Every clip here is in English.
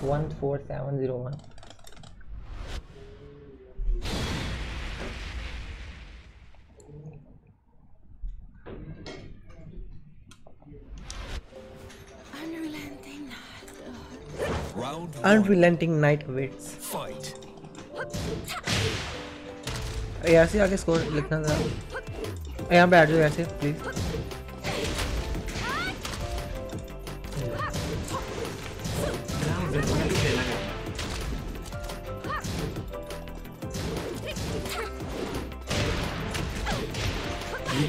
14701. Unrelenting. Round one. Unrelenting night awaits. Fight. यार से आगे स्कोर लिखना था यहाँ पे आ जाओ यार से please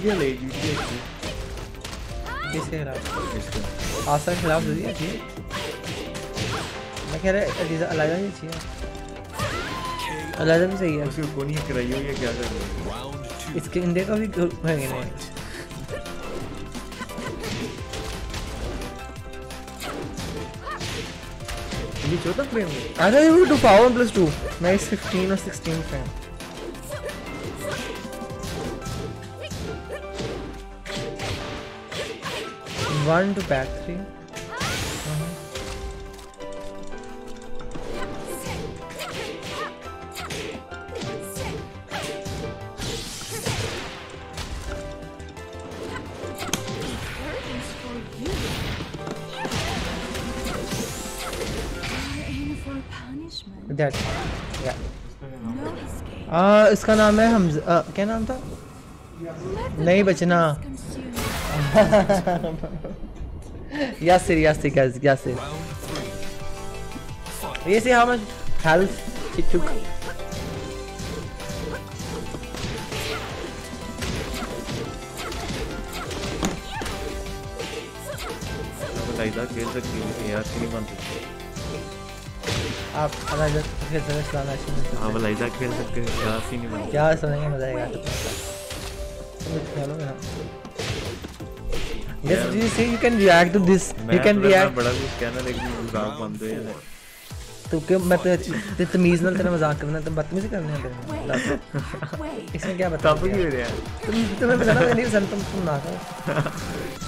usually, usually aqui. Esse era. Nossa, que lá fazia aqui. मैं कह रहा अलाइजा नहीं चाहिए अलाइजा भी सही है उसकी कौन ही कराई हो या क्या कर रहे हो? इसके इंडिया का भी भाई नहीं ये चौथा फ्रेम है। अरे वो 2 पावर प्लस 2 मैं 15 और 16 frame One to back three. In for. That. Yeah. आ, इसका नाम है हमज आ, क्या नाम था नहीं बचना Consumed. Yasir Yasir guys Yasir Round three. Fight. you see how much health he took अब लाइदा खेल सकती है यार नहीं बन सकती आप अलग खेल सकते चलाना अब लाइदा खेल सकते हैं यार नहीं बन क्या सुनेंगे मजा आएगा तो तुम खेलोगे ना Yes, Yeah. you see, you can react to this. You can react. बड़ा कुछ कहना लेकिन मज़ाक बंद है तो क्यों? मैं तो ते तमीज नाल तेरा मज़ाक करना तुम बदतमीजी करने हैं तेरे इसमें क्या तब बता की हो रहा है? तुम तुम्हें पता ना नहीं पसंद तुम तुम ना करो।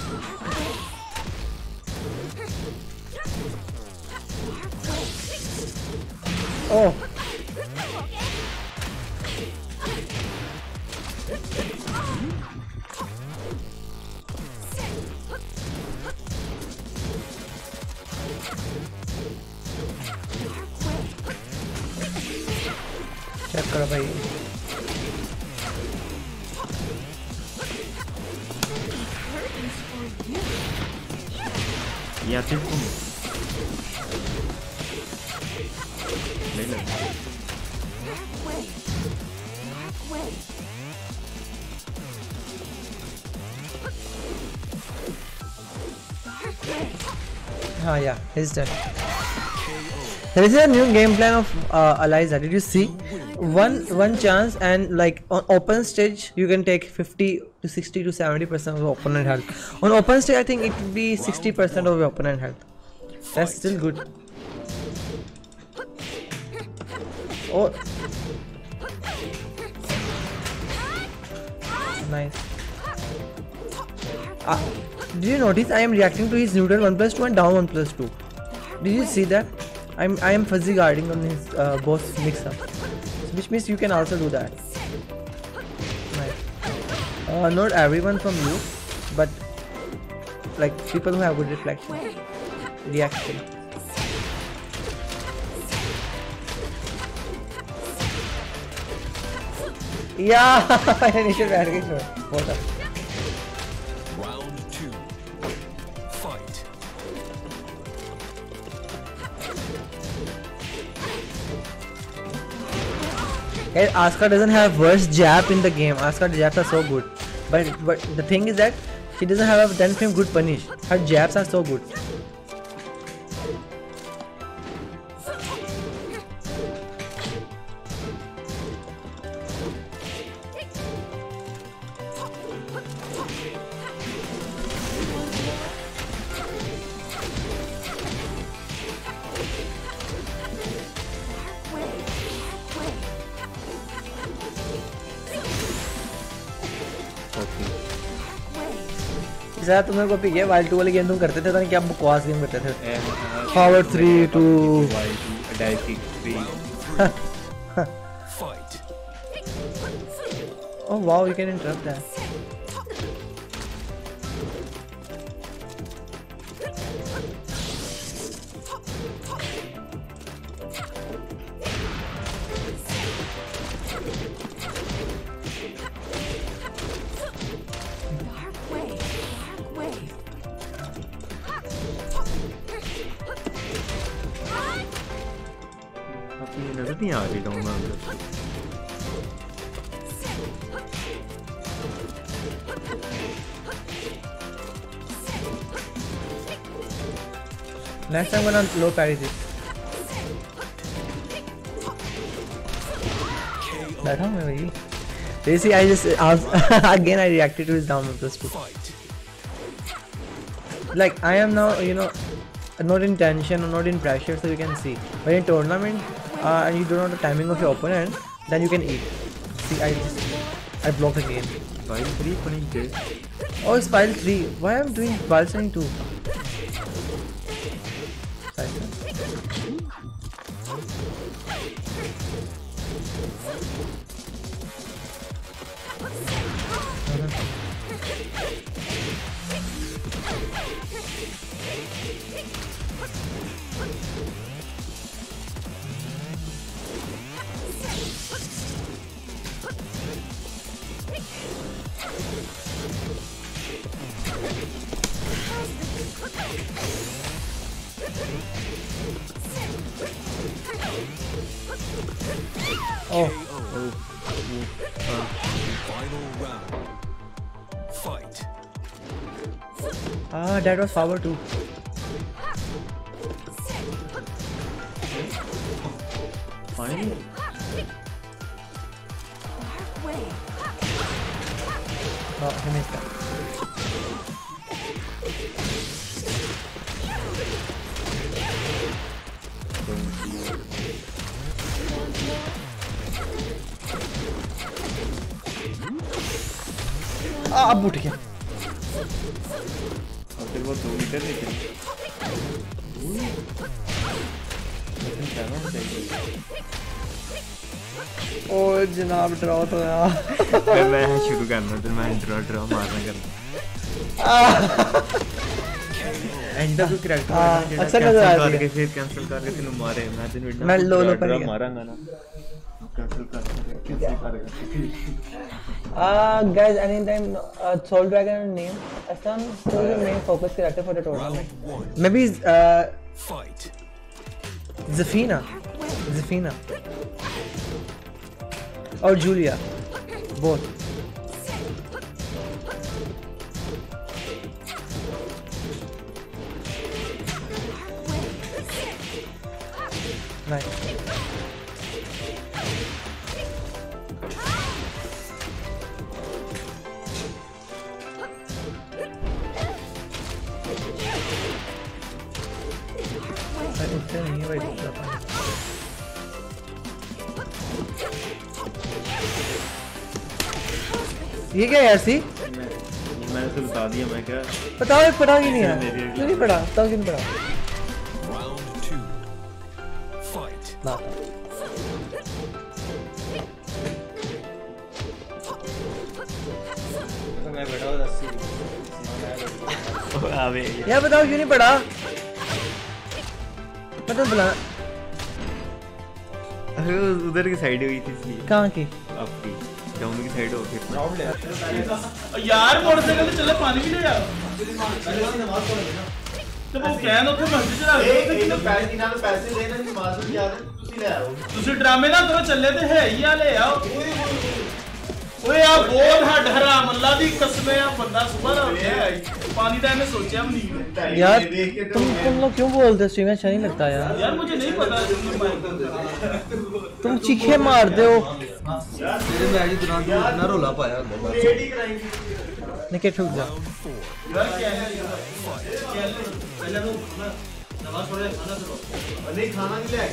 Oh. Ah, yeah, he's dead. There is a new game plan of uh, Eliza. Did you see? One one chance and like on open stage you can take 50 to 60 to 70 percent of opponent health. On open stage I think it would be 60 percent of the opponent health. That's still good. Oh, nice. Ah, did you notice I am reacting to his neutral 1 plus 2 and down 1 plus 2? Did you see that? I'm I am fuzzy guarding on his uh, boss mix up. Which means you can also do that. Uh, not everyone from you, but like people who have good reflection. Reaction. Yeah, initial battery. Hold up? Hey, Asuka doesn't have worst jab in the game. Asuka jabs are so good. But but the thing is that she doesn't have a 10 frame good punish. Her jabs are so good. Okay तुम्हें को copy किया wild to वाली game तुम करते थे पता नहीं क्या बकवास गेम करते थे two two डाइसिक three Fight. Oh wow, you can interrupt that. inanır? Next time I'm gonna low parry this. That how maybe. They see I just asked, again I reacted to his down with this Like I am now you know not in tension or not in pressure so you can see. But in tournament uh, and you don't know the timing of your opponent, then you can eat. See, I just, I block again. Pile 3 punning J. Oh, it's 3. Why am I doing pile 2? that was power too. Finally. Oh, he missed that. Ah, boot again. ना अब draw तो यार फिर मैं शुरू करना फिर मैं ड्रॉ ड्रॉ मारना करना एंडा को क्रैक अक्सर नज़र आ रहा है फिर कैंसिल करके तेन मारे इमेजिन विद मैं लो लो पर मारूँगा ना कैंसिल कर कैंसिल कर आ guys any time soul dragon name Assam soul main focus character for the tournament may Zafina. Zafina. Or Julia. Both. Right. ये क्या है यार सी? मैं मैंने तो बता दिया मैं क्या बताओ ये पढ़ा क्यों नहीं है? क्यों नहीं पढ़ा बताओ क्यों नहीं पढ़ा. ना मैं बैठा हूँ रस्सी यार बताओ क्यों नहीं पढ़ा? मैं तो बुला अरे उधर की साइड हुई थी इसलिए। कहाँ की? आपकी। डाउन की साइड हो फिर राउंड ले ਯਾਰ ਮੋਟਰਸਾਈਕਲ ਤੇ ਚੱਲੇ ਪਾਣੀ ਵੀ ਲੈ ਆ ਤੇ ਉਹ ਕਹਿਣ ਉੱਥੇ ਮਸਜਿਦ ਚ ਰੱਖ ਦਿਓ ਉੱਥੇ ਕਿੰਨੇ ਪੈਸੇ ਦਿਨਾਂ ਨੂੰ ਪੈਸੇ ਦੇਣਾ ਨਹੀਂ ਮਾਸੂਮ ਯਾਦ ਤੁਸੀਂ ਲੈ ਆਓ ਤੁਸੀਂ ਡਰਾਮੇ ਨਾ ਕਰੋ ਚੱਲੇ ਤੇ ਹੈ ਹੀ ਆ ਲੈ ਆਓ ਓਏ ਆ ਬਹੁਤ ਹੱਡ ਹਰਾਮ ਅੱਲਾ ਦੀ ਕਸਮੇ ਆ ਬੰਦਾ ਸੁਬਹ ਦਾ ਉੱਠਿਆ ਹੈ ਪਾਣੀ ਦਾ ਇਹਨੇ ਸੋਚਿਆ ਵੀ ਨਹੀਂ यार तुम तुम लोग क्यों बोलते हो स्ट्रीम अच्छा नहीं लगता यार ਯਾਰ मुझे नहीं पता तुमने माइक तुम चीखे मारते हो तेरे में आई दौरान तू इतना रोला पाया निके छूट जा यार क्या है पहले वो नमाज़ पढ़े खाना करो नहीं खाना नहीं ले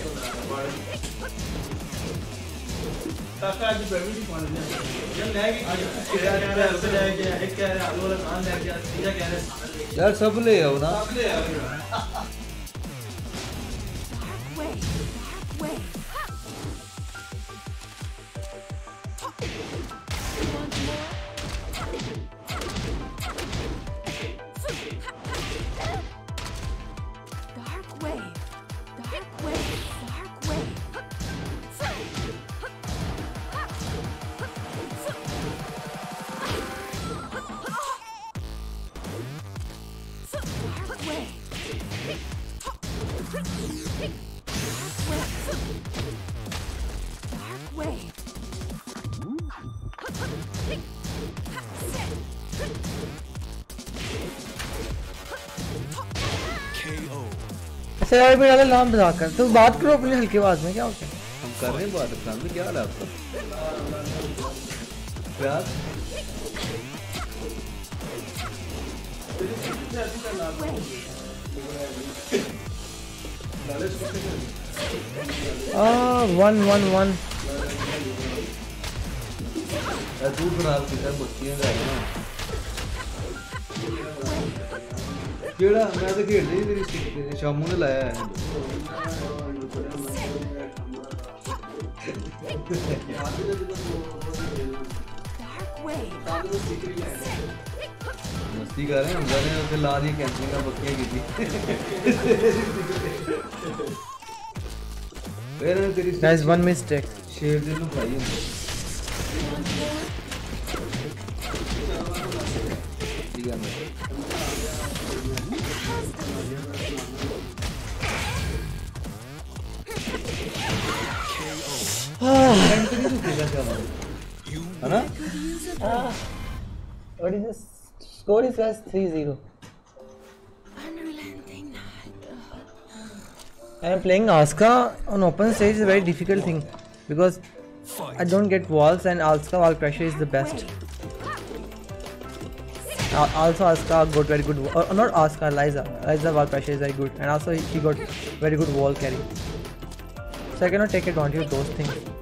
काका आज पेमेंट ही पाने जा जब ले के तेरा कह रहा है उसे ले के एक कह रहा है आलू वाला खान ले के तीसरा कह रहा है यार सब ले आओ ना। सब ले आओ Wait. यार भी डाले नाम बता कर। तो बात करो अपनी हल्की आवाज़ में क्या होता है हम कर रहे हैं बात खान में क्या हाल है आपका? Ah, one, one, one. दूध बना सर बच्चियाँ ਕਿਹੜਾ ਮੈਂ ਤਾਂ ਖੇਡਦਾ ਹੀ ਤੇਰੀ ਸਟਿਕ ਤੇ ਸ਼ਾਮੂ ਨੇ ਲਾਇਆ ਹੈ Dark way. ਮਸਤੀ ਕਰ ਰਹੇ ਹੁੰਦਾ ਨੇ ਉੱਥੇ ਲਾ ਦੀ ਕੈਂਪਿੰਗਾਂ ਬੱਕੀਆਂ ਕੀਤੀ ਫਿਰ ਇਹਨੇ ਤੇਰੀ Guys, one mistake. ਸ਼ੇਰ ਦੇ ਨੂੰ ਖਾਈ ਹੁੰਦੀ ਕੀ ਗੱਲ ਹੈ What is this? Score is plus 3-0. I am playing Asuka on open stage is a very difficult thing because I don't get walls and Asuka wall pressure is the best. Uh, also Asuka got very good, or not Asuka, Liza. Liza wall pressure is very good and also she got very good wall carry. So I cannot take advantage of those things.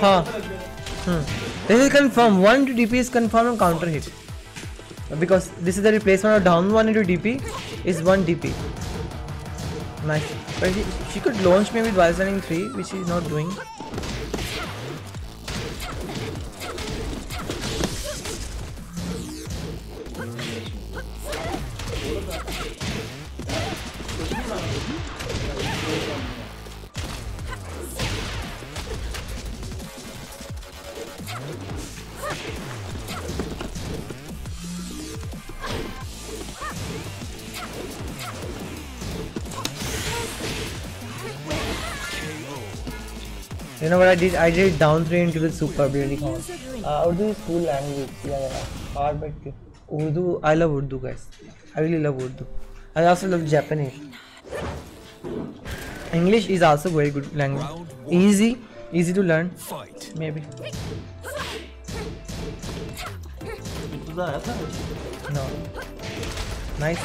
Huh. Hmm. This is confirmed. 1 to DP is confirmed on counter hit. Because this is the replacement of down 1 into DP is 1 DP. Nice. But she, she could launch me with While Standing 3, which she is not doing. You know what I did? I did down 3 into the super really cool. Uh, Urdu is cool language. Yeah, yeah. Hard but Urdu. I love Urdu, guys. I really love Urdu. I also love Japanese. English is also very good language. Easy, easy to learn. Fight. Maybe. No. Nice.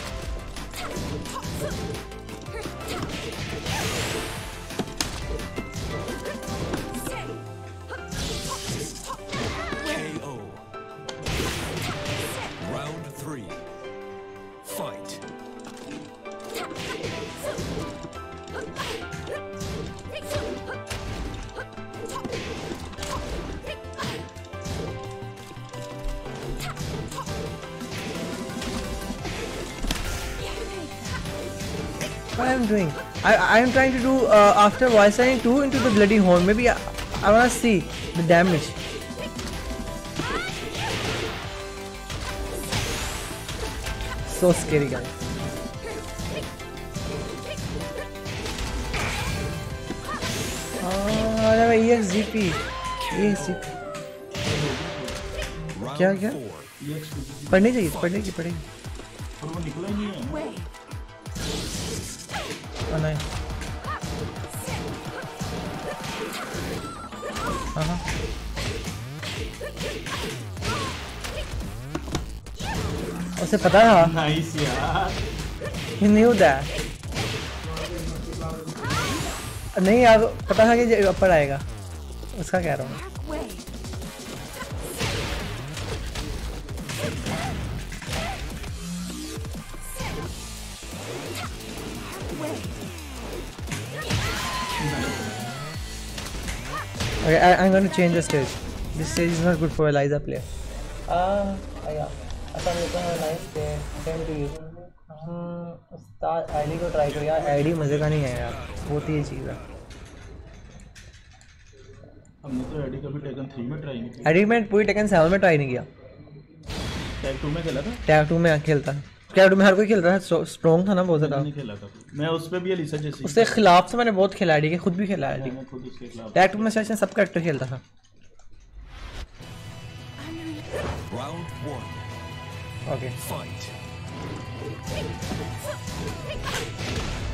What I am doing? I I am trying to do uh, after voice line two into the bloody horn. Maybe I, I wanna see the damage. So scary, guys. Ah, अरे भाई EXGP, EXGP. Round क्या, क्या? four. पढ़नी चाहिए, पढ़ने की पढ़ेगी. उसे पता था नाइस यार He knew that. नहीं यार पता था कि ये ऊपर आएगा उसका कह रहा हूँ. Okay, I, I'm going to change the stage. This stage is not good for Eliza player. Ah, uh, yeah. Have a nice day. Same to you. Hmm, Ustad ID को ट्राई करो यार आईडी मज़े का नहीं है यार होती है चीज़ है। हमने तो एडी कभी टेकन थ्री में ट्राई नहीं किया आईडी में पूरी टेकन सेवन में ट्राई नहीं किया। टैग टू में खेला था? टैग टू में खेलता। टैग टू में हर कोई खेलता था स्ट्रॉन्ग था ना बहुत ज़्यादा। नहीं खेला था। मैं उस पे भी अलीसा जैसी उसके खिलाफ से मैंने बहुत खेला आईडी के खुद भी खेला आईडी। मैंने खुद उसके खिलाफ टैग टू में सेशन सब कैरेक्टर खेलता था। Okay Fight.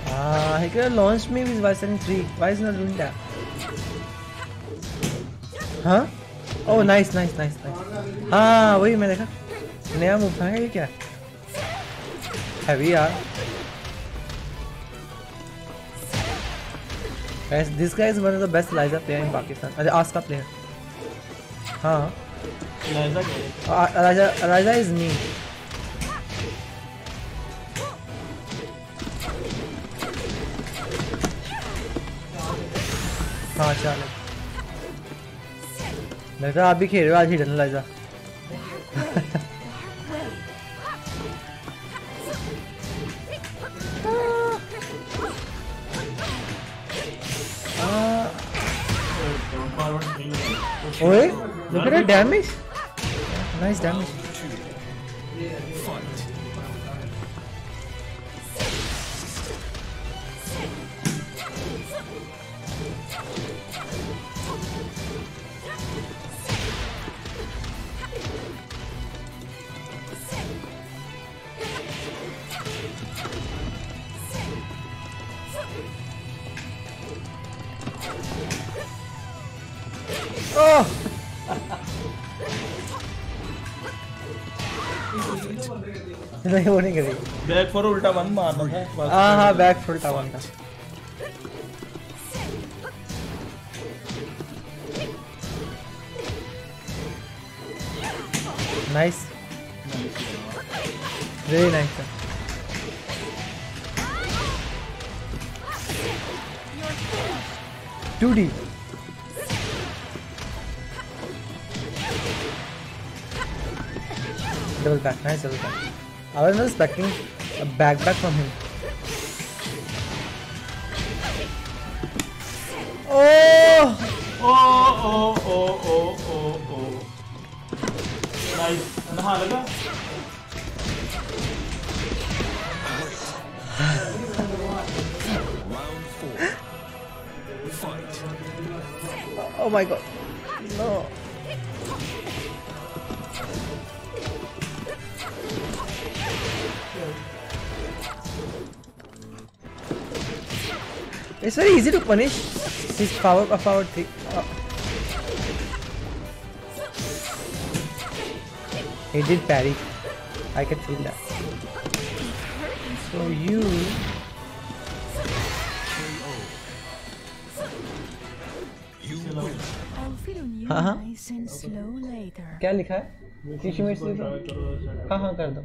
Ah, he could have launched me with Vice 3. Why is not doing that? Huh? Oh, nice, nice, nice, nice. हाँ वही मैं देखा नया मूव था ये क्या हैवी यार Guys, this guy is one of the best Liza player in Pakistan. अरे Aska player. हाँ लाइजा कह रहे Raja Raja is me. हाँ चलो लगता है आप भी खेल रहे हो आज हिडन लाइजा फॉरवर्ड स्विंग ओए look at the damage nice damage. Oh नहीं वो नहीं करेगी। बैक फॉर उल्टा वन मारना था। बस। हाँ हाँ बैक फुलटा वन था। Nice very nice to the double back, nice double back. I was not expecting a back back from him. Oh! Oh, oh, oh, oh, oh, oh. Nice. Nahalaga? Round four. Oh my god. No. It's very easy to punish his power of power three. Uh, he did parry. I can feel that. So you You win. I'll feel on you Uh-huh. nice and slow later. क्या लिखा है Yoshimitsu दे दो हाँ हाँ कर दो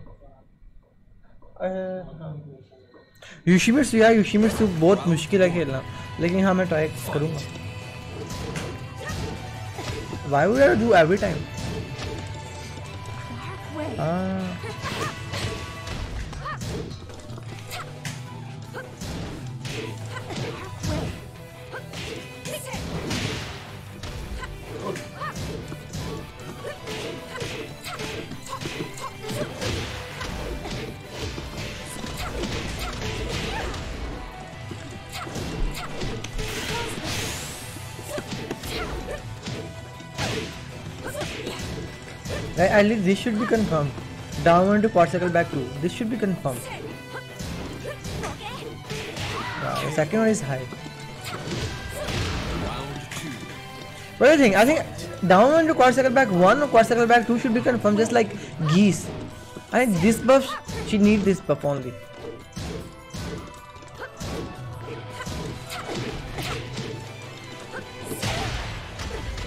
यूशिमिट्सु यार यूशिमिट्सु बहुत मुश्किल है खेलना लेकिन हाँ मैं ट्राई करूँगा why would do every time time? At least this should be confirmed. Down one to quad circle back 2. This should be confirmed. Wow, the second one is high. What do you think? I think down one to quad circle back 1 or quad circle back 2 should be confirmed just like Geese. I think this buff, she need this buff only.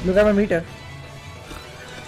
Look at my meter.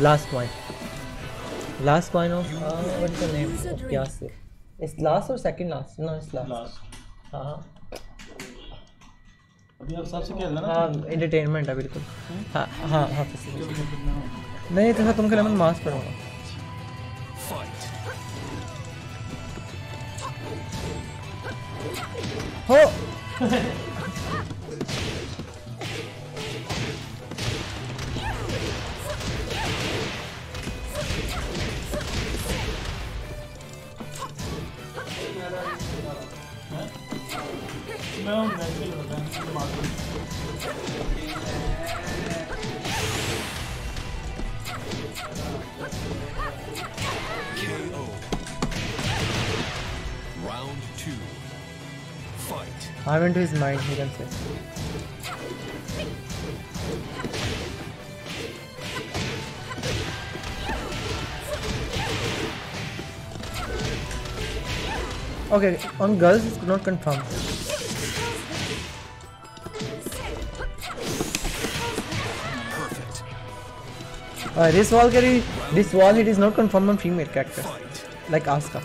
the last one. Last one of uh, what's the name of drink. It's last or second last? No, it's last. Last हाँ अभी आप सबसे खेलना ना हाँ entertainment है बिल्कुल हाँ हाँ हाँ नहीं तो तुम खेला मास्क करूँगा Fight. film, have been. KO. Round two. Fight. I went to his mind, he can say. Okay, on girls it's not confirmed. Uh, this carry, this wall hit is not confirmed on female characters Fight. like Asuka.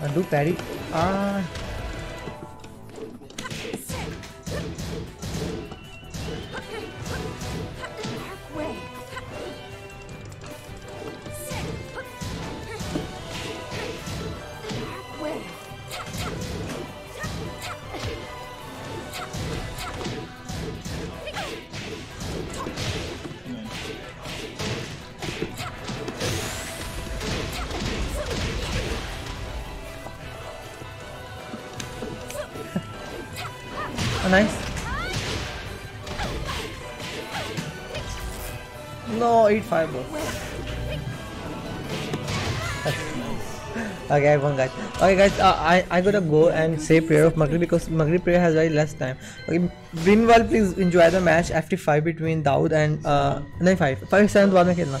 Uh, do parry. Ah, nice. No, eat five bro. Okay, I won, guys. Okay, guys, uh, I I gotta go and say prayer of Maghrib because Maghrib prayer has very less time. Okay, meanwhile, please enjoy the match FT5 between Daud and uh, नहीं five five seven बाद में खेलना